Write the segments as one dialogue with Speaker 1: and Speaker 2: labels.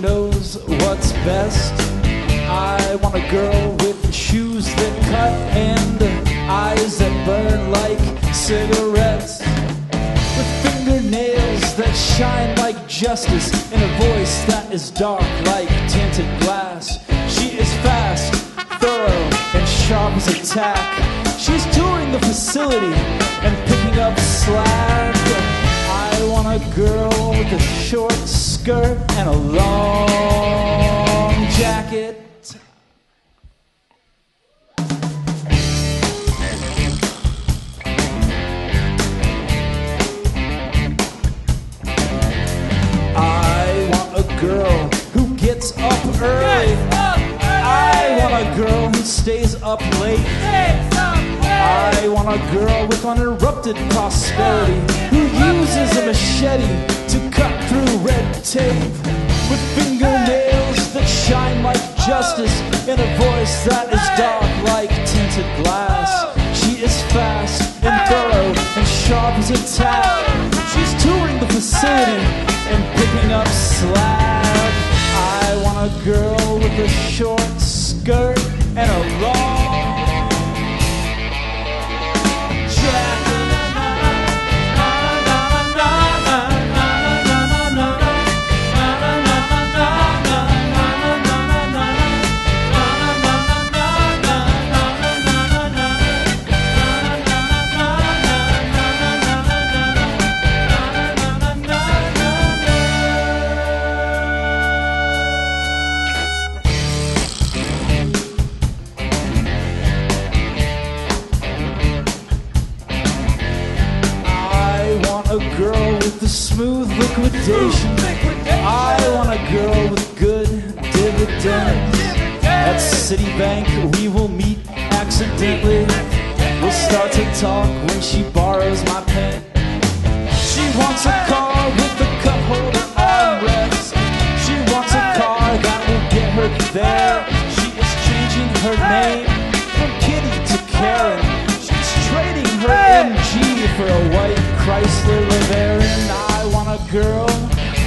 Speaker 1: knows what's best. I want a girl with shoes that cut and eyes that burn like cigarettes. With fingernails that shine like justice and a voice that is dark like tinted glass. She is fast, thorough, and sharp as a tack. She's touring the facility and picking up slack. I want a girl with a short skirt and a long jacket. I want a girl who gets up early. I want a girl who stays up late. I want a girl with uninterrupted prosperity who uses a machete to cut through red tape with fingernails that shine like justice in a voice that is dark like tinted glass. She is fast and thorough and sharp as a tack. She's touring the facility and picking up slack. I want a girl with a short with the smooth liquidation. I want a girl with good dividends. At Citibank, we will meet accidentally. We'll start to talk when she borrows my pen. She wants a car with a cup holder armrest. She wants a car that will get her there. She is changing her name from Kitty to Karen. She's trading her MG for a white Chrysler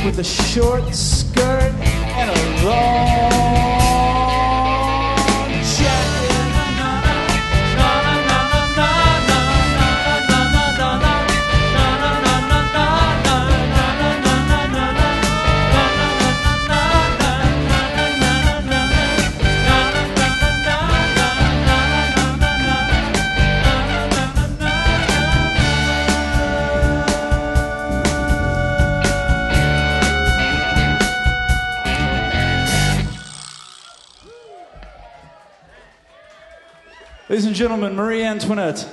Speaker 1: with a short skirt and a long Ladies and gentlemen, Marie Antoinette.